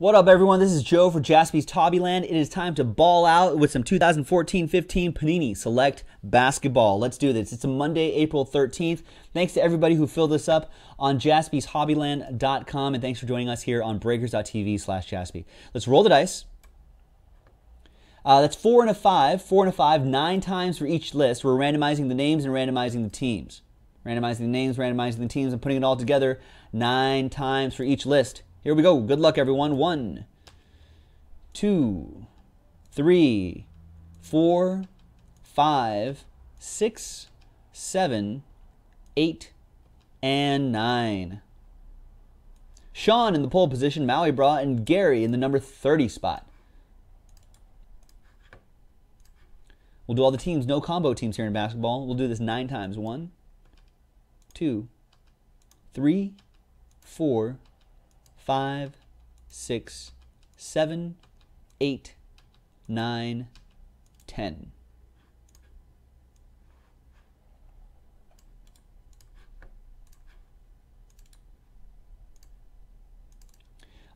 What up, everyone? This is Joe for Jaspy's Hobbyland. It is time to ball out with some 2014-15 Panini Select Basketball. Let's do this. It's a Monday, April 13th. Thanks to everybody who filled this up on jaspyshobbyland.com, and thanks for joining us here on breakers.tv slash jaspy. Let's roll the dice. Uh, that's four and a five, four and a five, nine times for each list. We're randomizing the names and randomizing the teams. Randomizing the names, randomizing the teams, and putting it all together nine times for each list. Here we go. Good luck, everyone. One, two, three, four, five, six, seven, eight, and nine. Sean in the pole position, Maui Bra, and Gary in the number 30 spot. We'll do all the teams, no combo teams here in basketball. We'll do this nine times. One, two, three, four, five, six, seven, eight, nine, ten.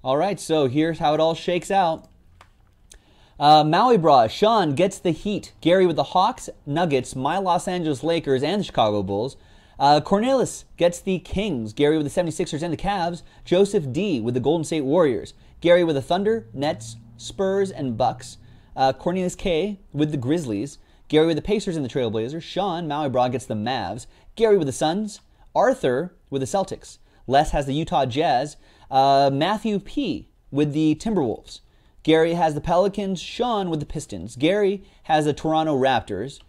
All right, so here's how it all shakes out. Uh, Maui Bra, Sean gets the Heat. Gary with the Hawks, Nuggets, my Los Angeles Lakers, and Chicago Bulls. Uh, Cornelius gets the Kings. Gary with the 76ers and the Cavs. Joseph D with the Golden State Warriors. Gary with the Thunder, Nets, Spurs, and Bucks. Uh, Cornelius K with the Grizzlies. Gary with the Pacers and the Trailblazers. Sean Maui Bra gets the Mavs. Gary with the Suns. Arthur with the Celtics. Les has the Utah Jazz. Uh, Matthew P with the Timberwolves. Gary has the Pelicans. Sean with the Pistons. Gary has the Toronto Raptors.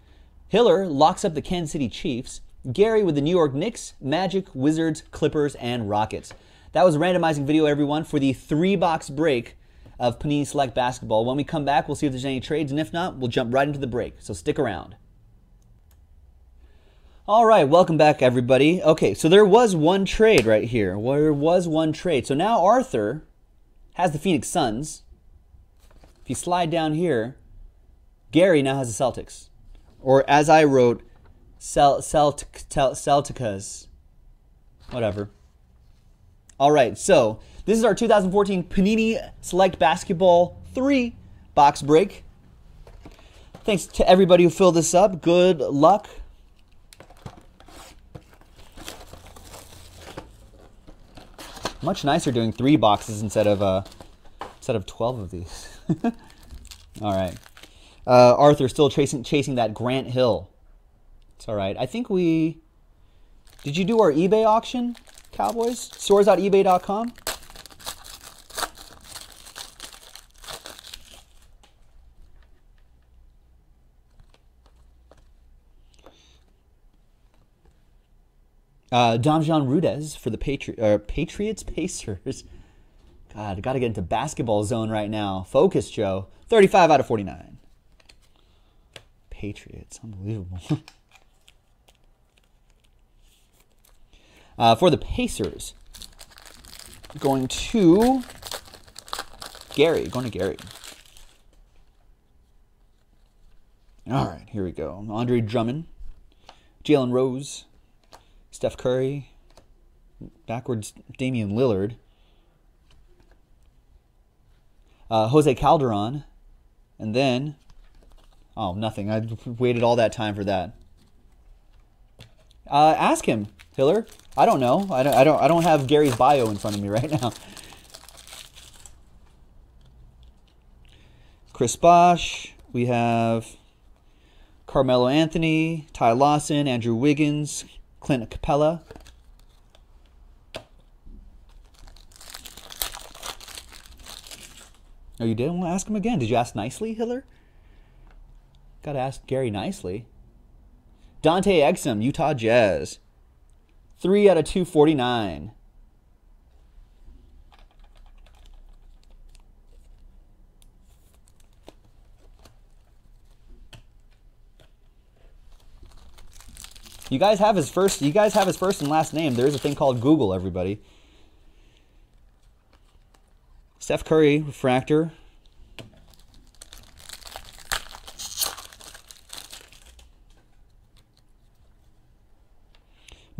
Hiller locks up the Kansas City Chiefs. Gary with the New York Knicks, Magic, Wizards, Clippers, and Rockets. That was a randomizing video, everyone, for the three box break of Panini Select Basketball. When we come back, we'll see if there's any trades, and if not, we'll jump right into the break. So stick around. All right, welcome back, everybody. Okay, so there was one trade right here. Well, There was one trade. So now Arthur has the Phoenix Suns. If you slide down here, Gary now has the Celtics. Or as I wrote, Cel- Celtic, Celticas. Whatever. All right, so this is our 2014 Panini Select Basketball 3 box break. Thanks to everybody who filled this up. Good luck. Much nicer doing three boxes instead of uh, instead of 12 of these. All right. Uh, Arthur still chasing chasing that Grant Hill. It's all right. I think we. Did you do our eBay auction, Cowboys? Stores.ebay.com? Uh, Damjan Rudez for the Patri- uh, Patriots Pacers. God, got to get into basketball zone right now. Focus, Joe. 35 out of 49. Patriots. Unbelievable. Uh, for the Pacers, going to Gary. Going to Gary. All right, here we go. Andre Drummond, Jalen Rose, Steph Curry, backwards Damian Lillard, uh, Jose Calderon, and then, oh, nothing. I waited all that time for that. Uh, ask him, Hiller. I don't know. I don't, I don't. I don't have Gary's bio in front of me right now. Chris Bosh. We have Carmelo Anthony, Ty Lawson, Andrew Wiggins, Clint Capela. Oh, you didn't want to ask him again? Did you ask nicely, Hiller? Got to ask Gary nicely. Dante Exum, Utah Jazz. 3 out of 249. You guys have his first you guys have his first and last name. There's a thing called Google, everybody. Steph Curry, refractor.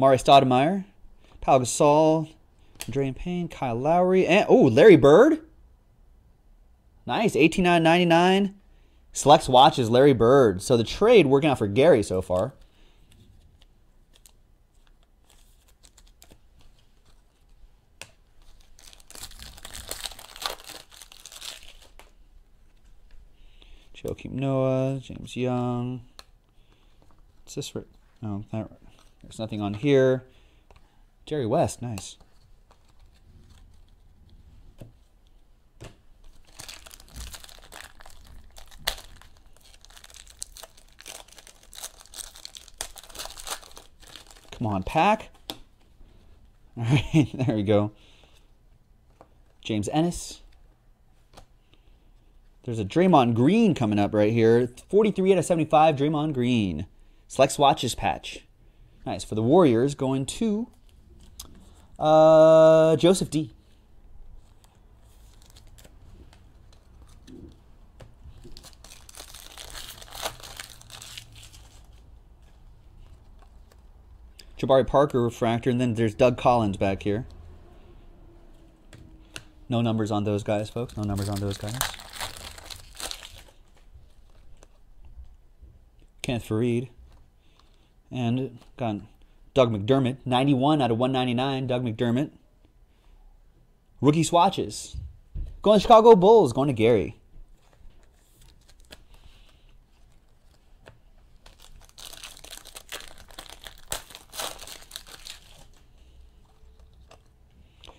Amar'e Stoudemire, Pau Gasol, Adreian Payne, Kyle Lowry, and oh, Larry Bird. Nice. 18.99. Select swatches Larry Bird. So the trade working out for Gary so far. Joakim Noah, James Young. What's this? right? No, that, there's nothing on here. Jerry West, nice. Come on, pack. All right, there we go. James Ennis. There's a Draymond Green coming up right here. 43 out of 75, Draymond Green. Select swatches patch. Nice. For the Warriors, going to uh, Joseph D. Jabari Parker refractor, and then there's Doug Collins back here. No numbers on those guys, folks. No numbers on those guys. Kenneth Faried. And got Doug McDermott. 91 out of 199, Doug McDermott. Rookie swatches. Going to Chicago Bulls, going to Gary.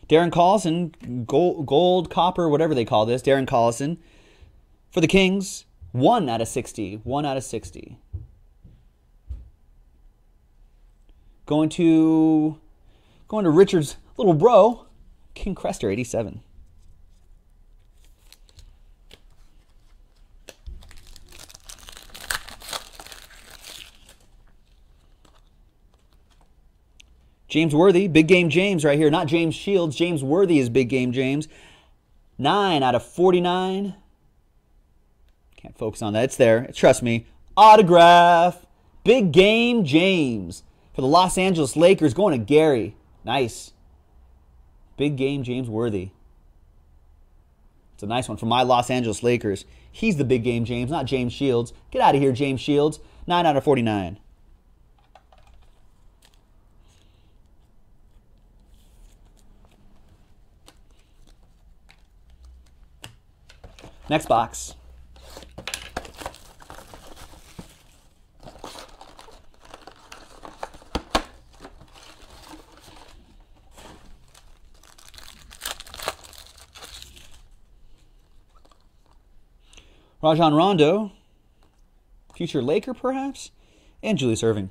Darren Collison, gold, gold, copper, whatever they call this. Darren Collison for the Kings. One out of 60. One out of 60. Going to going to Richard's little bro, King Crester, 87. James Worthy, big game James right here. Not James Shields. James Worthy is big game James. 9 out of 49. Can't focus on that. It's there. Trust me. Autograph. Big game James for the Los Angeles Lakers going to Gary. Nice. Big game James Worthy. It's a nice one for my Los Angeles Lakers. He's the big game James, not James Shields. Get out of here, James Shields. 9 out of 49. Next box. Rajon Rondo, future Laker perhaps, and Julius Erving.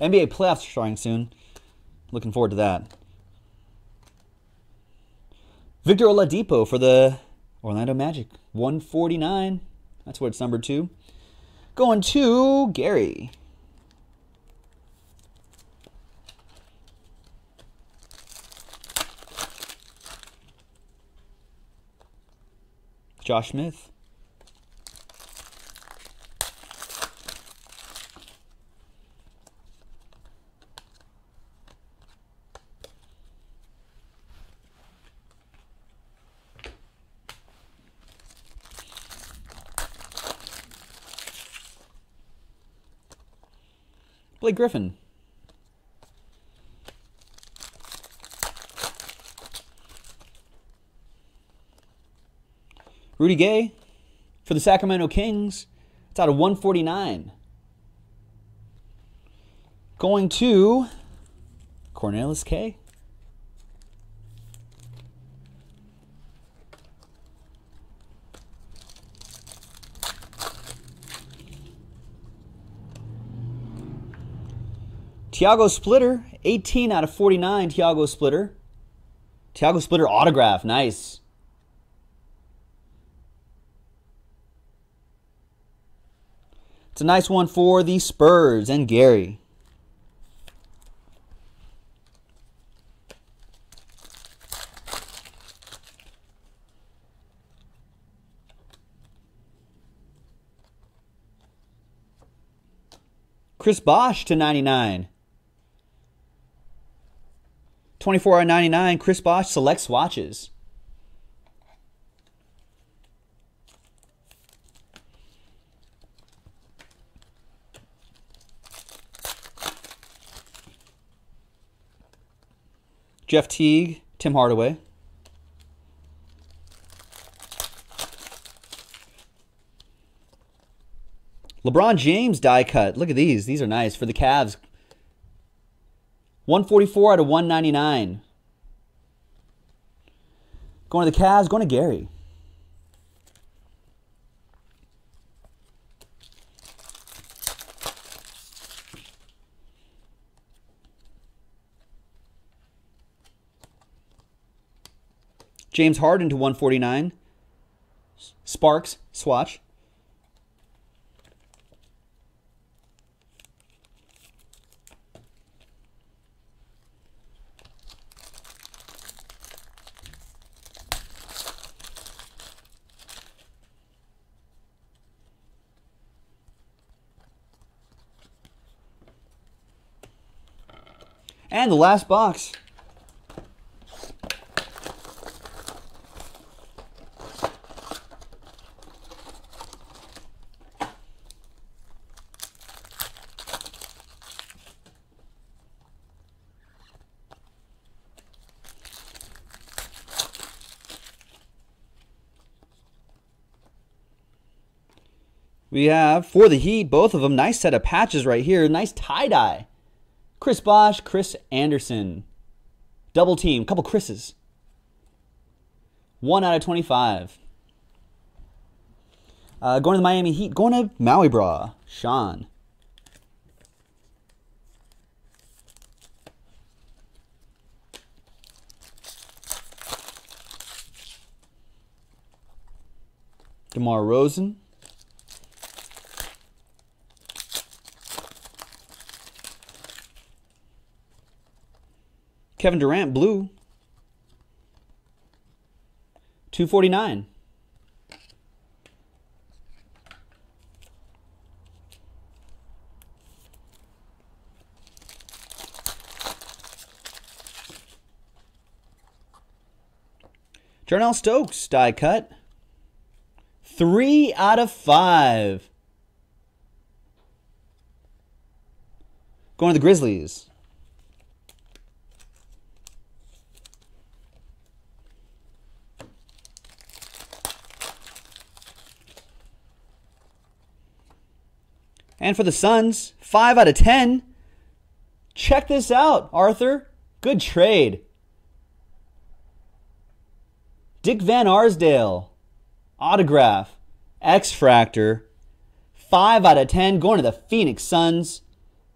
NBA playoffs are starting soon. Looking forward to that. Victor Oladipo for the Orlando Magic. 149. That's what it's number two. Going to Gary. Josh Smith. Blake Griffin. Rudy Gay for the Sacramento Kings. It's out of 149. Going to Cornelius K. Tiago Splitter, 18 out of 49, Tiago Splitter. Tiago Splitter autograph, nice. It's a nice one for the Spurs and Gary. Chris Bosh to 99. 24 out of 99, Chris Bosh, select swatches. Jeff Teague, Tim Hardaway. LeBron James die cut. Look at these. These are nice for the Cavs. 144 out of 199. Going to the Cavs, going to Gary. James Harden to 149. Sparks, swatch. And the last box. We have, for the Heat, both of them, nice set of patches right here. Nice tie-dye. Chris Bosh, Chris Andersen. Double team, couple Chris's. 1 out of 25. Uh, going to the Miami Heat, going to Maui Bra, Sean. DeMar DeRozan. Kevin Durant, blue. 249. Jarnell Stokes, die cut. Three out of five. Going to the Grizzlies. And for the Suns, 5 out of 10. Check this out, Arthur. Good trade. Dick Van Arsdale, autograph, X Fractor, 5 out of 10, going to the Phoenix Suns.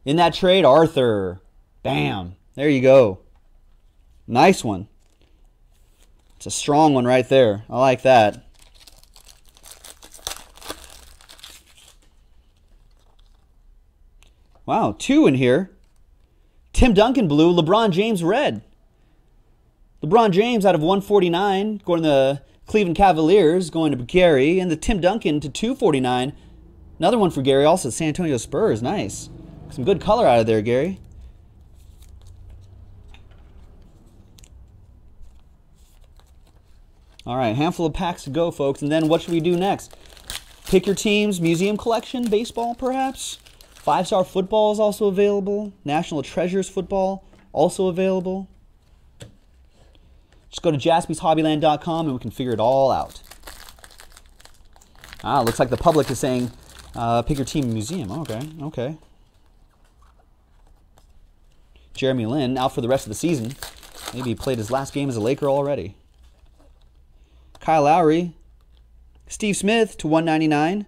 In that trade, Arthur. Bam. There you go. Nice one. It's a strong one right there. I like that. Wow, two in here. Tim Duncan blue, LeBron James red. LeBron James out of 149, going to the Cleveland Cavaliers, going to Gary, and the Tim Duncan to 249. Another one for Gary, also San Antonio Spurs. Nice. Some good color out of there, Gary. All right, handful of packs to go, folks. And then what should we do next? Pick your team's museum collection, baseball, perhaps? Five Star Football is also available. National Treasures Football also available. Just go to jaspyshobbyland.com and we can figure it all out. Ah, looks like the public is saying uh, pick your team museum. Okay, okay. Jeremy Lin out for the rest of the season. Maybe he played his last game as a Laker already. Kyle Lowry. Steve Smith to 199.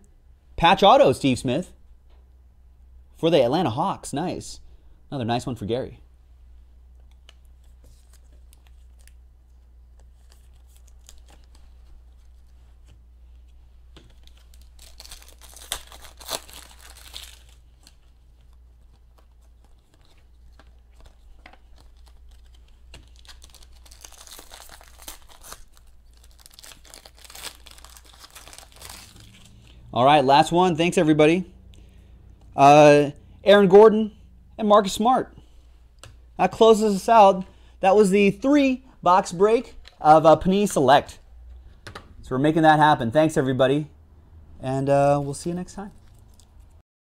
Patch auto, Steve Smith for the Atlanta Hawks. Nice. Another nice one for Gary. All right, last one. Thanks, everybody uh, Aaron Gordon, and Marcus Smart. That closes us out. that was the three box break of uh, Panini Select. So we're making that happen. Thanks, everybody. And uh, we'll see you next time.